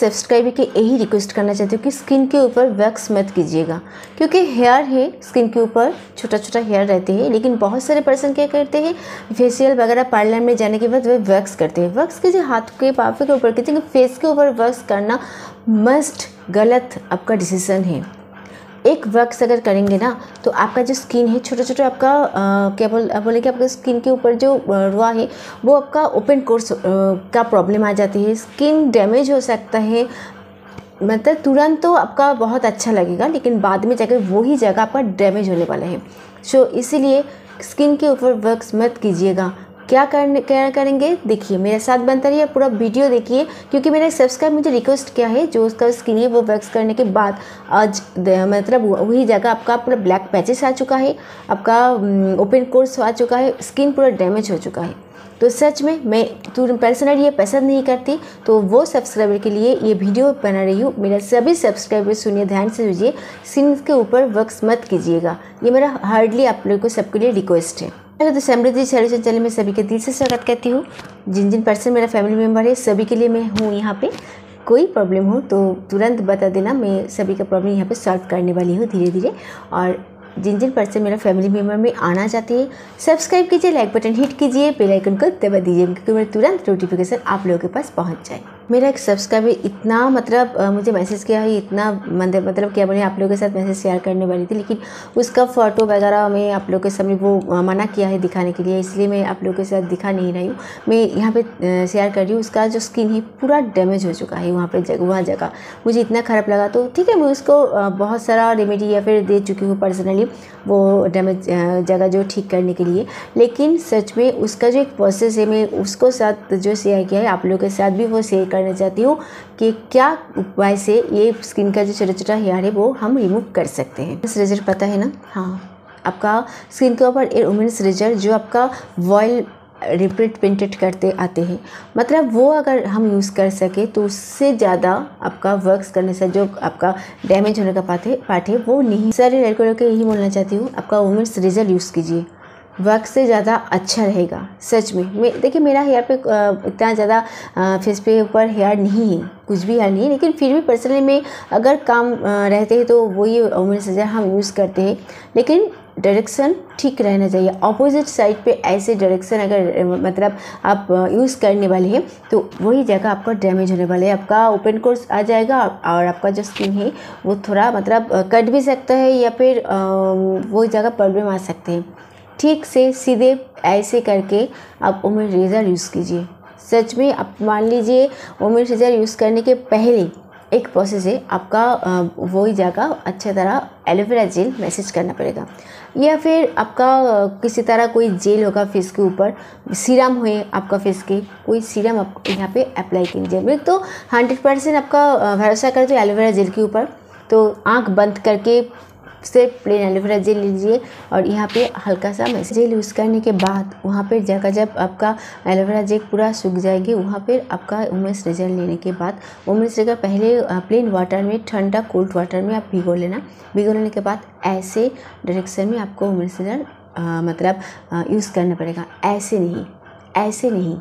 Subscriber के यही request करना चाहती हूँ कि स्किन के ऊपर वैक्स मत कीजिएगा। क्योंकि हेयर है स्किन के ऊपर छोटा छोटा हेयर रहते हैं, लेकिन बहुत सारे पर्सन क्या करते हैं फेशियल वगैरह पार्लर में जाने के बाद वे वैक्स करते हैं। वैक्स कीजिए, हाथ के पापे के ऊपर कीजिए फेस के ऊपर वैक्स करना मस्ट गलत आपका डिसीज़न है। एक वैक्स अगर करेंगे ना तो आपका जो स्किन है छोटा छोटा आपका क्या बोल बोले कि आपका स्किन के ऊपर जो रुआ है, वो आपका ओपन कोर्स का प्रॉब्लम आ जाती है। स्किन डैमेज हो सकता है मतलब तुरंत तो आपका बहुत अच्छा लगेगा, लेकिन बाद में जाकर वही जगह आपका डैमेज होने वाला है। सो इसीलिए स्किन के ऊपर वर्क्स मत कीजिएगा। क्या करने, क्या करेंगे? देखिए, मेरे साथ बनता रहिए, पूरा वीडियो देखिए, क्योंकि मेरा सब्सक्राइब मुझे रिक्वेस्ट किया है, जो उसका स्किन है वो वैक्स करने के बाद आज मतलब वही जगह आपका पूरा ब्लैक पैचेस आ चुका है, आपका ओपन कोर्स आ चुका है स्किन पूरा डैमेज हो चुका है। तो सच में, मैं, तू पर्सनली ये पसंद नहीं करती तो वो सब्सक्राइबर के लिए ये वीडियो बना रही हूँ। मेरा सभी सब्सक्राइबर सुनिए, ध्यान से सुनिए स्किन के ऊपर वक्स मत कीजिएगा। ये मेरा हार्डली आप लोगों को सबके लिए रिक्वेस्ट है। हेलो तो समृद्धि सॉल्यूशन चैनल में सभी के दिल से स्वागत करती हूँ। जिन जिन पर्सन मेरा फैमिली मेंबर है, सभी के लिए मैं हूँ यहाँ पे। कोई प्रॉब्लम हो तो तुरंत बता देना, मैं सभी का प्रॉब्लम यहाँ पे सॉल्व करने वाली हूँ धीरे धीरे और जिन जिन पर्सन मेरा फैमिली मेंबर में आना चाहती है सब्सक्राइब कीजिए लाइक बटन हिट कीजिए बेल आइकन को दबा दीजिए, क्योंकि मेरे तुरंत नोटिफिकेशन आप लोगों के पास पहुँच जाए। मेरा एक सब्सक्राइबर इतना मतलब मुझे मैसेज किया है इतना मतलब क्या बोले आप लोगों के साथ मैसेज शेयर करने वाली थी, लेकिन उसका फ़ोटो वगैरह मैं आप लोगों के सामने वो मना किया है दिखाने के लिए, इसलिए मैं आप लोगों के साथ दिखा नहीं रही हूँ। मैं यहाँ पे शेयर कर रही हूँ, उसका जो स्किन है पूरा डैमेज हो चुका है वहाँ पर जगह वहाँ जगह। मुझे इतना ख़राब लगा तो ठीक है, मैं उसको बहुत सारा रेमेडी या फिर दे चुकी हूँ पर्सनली वो डैमेज जगह जो ठीक करने के लिए। लेकिन सच में उसका जो एक प्रोसेस है, मैं उसको साथ जो शेयर किया है, आप लोगों के साथ भी वो शेयर करना चाहती हूँ कि क्या उपाय से ये स्किन का जो छोटा छोटा हेयर है वो हम रिमूव कर सकते हैं। रिज़ल्ट पता है ना? हाँ। आपका स्किन के ऊपर एयर वुमेंस रिज़ल्ट जो आपका वॉयल रिपीट प्रिंटेड करते, आते हैं। मतलब वो अगर हम यूज़ कर सके तो उससे ज़्यादा आपका वर्क्स करने से जो आपका डैमेज होने का पार्ट है पार्ट है वो नहीं। सारे लड़कों को यही बोलना चाहती हूँ, आपका वुमेंस रिज़ल्ट यूज़ कीजिए। वर्क से ज़्यादा अच्छा रहेगा, सच में। मैं, देखिए, मेरा हेयर पे इतना ज़्यादा फेस पे ऊपर हेयर नहीं है, कुछ भी हेयर नहीं है, लेकिन फिर भी पर्सनली में अगर काम रहते हैं तो वही रिज़ल्ट हम यूज़ करते हैं। लेकिन डायरेक्शन ठीक रहना चाहिए। अपोजिट साइड पे ऐसे डायरेक्शन अगर मतलब आप यूज़ करने वाले हैं तो वही जगह आपका डैमेज होने वाला है। आपका ओपन कोर्स आ जाएगा और आपका जो स्किन है, वो थोड़ा मतलब कट भी सकता है या फिर वही जगह प्रॉब्लम आ सकते हैं। ठीक से सीधे ऐसे करके आप उम्र रेज़र यूज़ कीजिए। सच में आप मान लीजिए उम्र रेज़र यूज़ करने के पहले एक प्रोसेस है, आपका वही जगह अच्छी तरह एलोवेरा जेल मैसेज करना पड़ेगा। या फिर आपका किसी तरह कोई जेल होगा फेस के ऊपर, सीरम हुए आपका फेस के, कोई सीरम आप यहाँ पे अप्लाई कीजिए। तो हंड्रेड परसेंट आपका भरोसा कर दो एलोवेरा जेल के ऊपर। तो आँख बंद करके सिर्फ़ प्लेन एलोवेरा जेल लीजिए और यहाँ पे हल्का सा जेल यूज़ करने के बाद वहाँ पर जगह जब आपका एलोवेरा जेल पूरा सूख जाएगी, वहाँ पर आपका उमेश रिज़ल्ट लेने के बाद, उमेश रिज़ल्ट पहले प्लेन वाटर में, ठंडा कोल्ड वाटर में आप भिगो लेना। भिगो लेने के बाद ऐसे डायरेक्शन में आपको उमेश रिज़ल्ट मतलब यूज़ करना पड़ेगा। ऐसे नहीं ऐसे नहीं,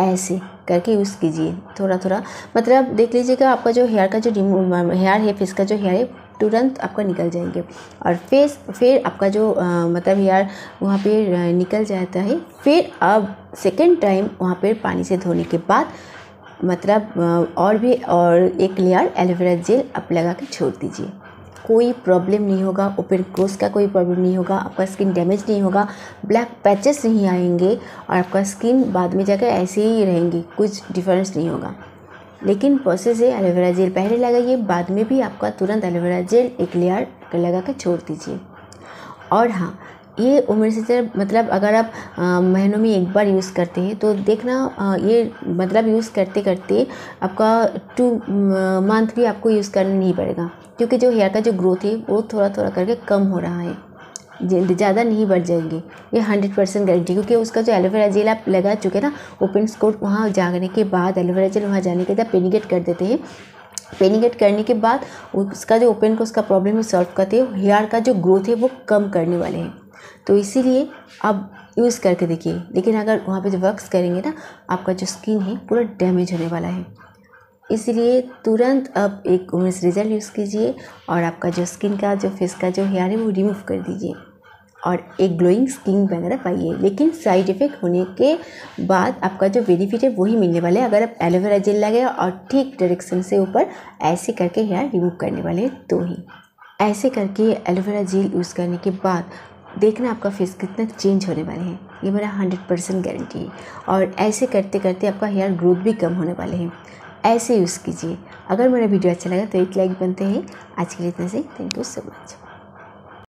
ऐसे करके यूज़ कीजिए। थोड़ा थोड़ा मतलब देख लीजिएगा आपका जो हेयर का जो हेयर है फेस का जो हेयर है तुरंत आपका निकल जाएँगे। और फेस फिर आपका जो आ, मतलब यार वहाँ पे निकल जाता है फिर अब सेकेंड टाइम वहाँ पे पानी से धोने के बाद मतलब और भी और एक लेयर एलोवेरा जेल आप लगा के छोड़ दीजिए। कोई प्रॉब्लम नहीं होगा ओपन क्रोस का कोई प्रॉब्लम नहीं होगा आपका स्किन डैमेज नहीं होगा ब्लैक पैचेस नहीं आएँगे और आपका स्किन बाद में जाकर ऐसे ही रहेंगी कुछ डिफरेंस नहीं होगा। लेकिन प्रोसेस है एलोवेरा जेल पहले लगाइए बाद में भी आपका तुरंत एलोवेरा जेल एक लेयर लगा कर छोड़ दीजिए। और हाँ ये उम्र से जब मतलब अगर आप महीनों में एक बार यूज़ करते हैं तो देखना आ, ये मतलब यूज़ करते करते आपका टू मंथ भी आपको यूज़ करना नहीं पड़ेगा। क्योंकि जो हेयर का जो ग्रोथ है वो थोड़ा थोड़ा करके कम हो रहा है। ज़्यादा नहीं बढ़ जाएँगे। ये हंड्रेड परसेंट गारंटी क्योंकि उसका जो एलोवेरा जेल आप लगा चुके ना ओपन स्कोट वहाँ जाने के बाद एलोवेरा जेल वहाँ जाने के बाद पेनिगेट कर देते हैं। पेनिगेट करने के बाद उसका जो ओपन को उसका प्रॉब्लम सॉल्व करते हैं हेयर का जो ग्रोथ है वो कम करने वाले हैं। तो इसीलिए आप यूज़ करके देखिए, लेकिन अगर वहाँ पे जो वर्क्स करेंगे ना, आपका जो स्किन है, पूरा डैमेज होने वाला है। इसलिए तुरंत अब एक उमेश रिज़ल्ट यूज़ कीजिए और आपका जो स्किन का, जो फेस का जो हेयर है वो रिमूव कर दीजिए। और एक ग्लोइंग स्किन वगैरह पाइए। लेकिन साइड इफ़ेक्ट होने के बाद आपका जो बेनिफिट है वही मिलने वाले है। अगर आप एलोवेरा जेल लगे और ठीक डायरेक्शन से ऊपर ऐसे करके हेयर रिमूव करने वाले हैं तो ही। ऐसे करके एलोवेरा जेल यूज़ करने के बाद देखना आपका फेस कितना चेंज होने वाले हैं। ये मेरा हंड्रेड परसेंट गारंटी है। और ऐसे करते करते आपका हेयर ग्रोथ भी कम होने वाले हैं। ऐसे यूज़ कीजिए। अगर मेरा वीडियो अच्छा लगा तो एक लाइक बनते हैं। आज के लिए इतना से थैंक यू सो मच